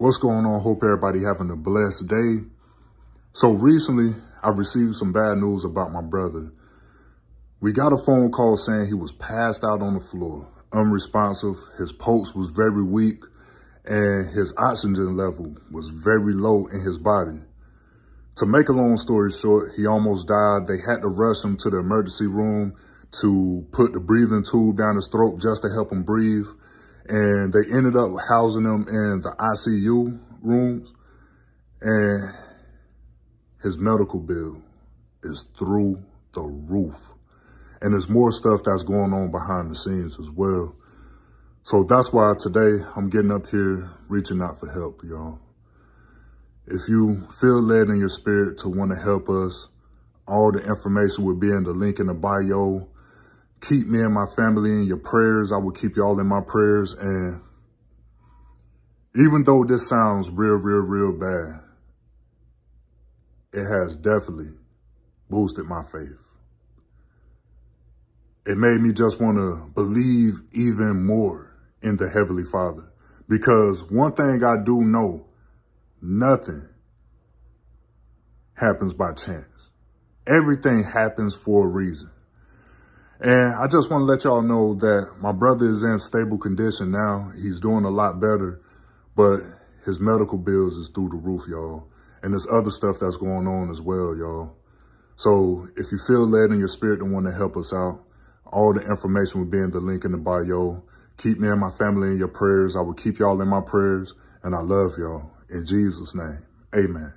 What's going on? Hope everybody having a blessed day. So recently, I received some bad news about my brother. We got a phone call saying he was passed out on the floor, unresponsive. His pulse was very weak and his oxygen level was very low in his body. To make a long story short, he almost died. They had to rush him to the emergency room to put the breathing tube down his throat just to help him breathe and they ended up housing him in the ICU rooms. And his medical bill is through the roof. And there's more stuff that's going on behind the scenes as well. So that's why today I'm getting up here reaching out for help, y'all. If you feel led in your spirit to want to help us, all the information will be in the link in the bio keep me and my family in your prayers. I will keep y'all in my prayers. And even though this sounds real, real, real bad, it has definitely boosted my faith. It made me just want to believe even more in the Heavenly Father. Because one thing I do know, nothing happens by chance. Everything happens for a reason. And I just want to let y'all know that my brother is in stable condition now. He's doing a lot better, but his medical bills is through the roof, y'all. And there's other stuff that's going on as well, y'all. So if you feel led in your spirit to want to help us out, all the information will be in the link in the bio. Keep me and my family in your prayers. I will keep y'all in my prayers. And I love y'all. In Jesus' name, amen.